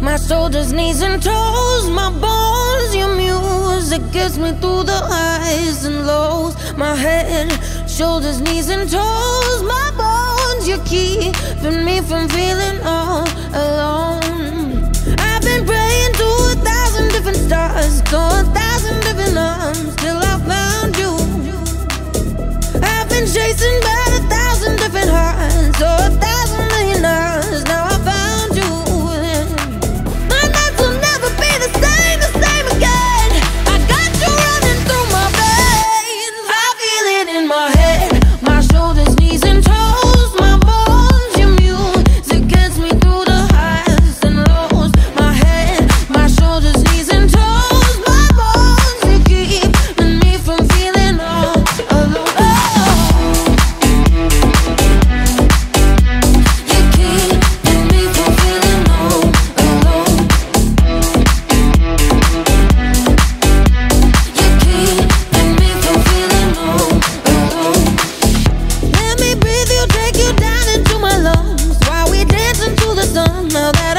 My shoulders, knees, and toes, my bones, your music gets me through the highs and lows. My head, shoulders, knees, and toes, my bones, you're keeping me from feeling another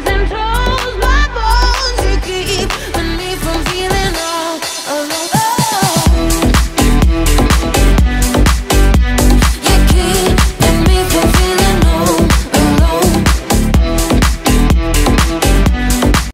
season told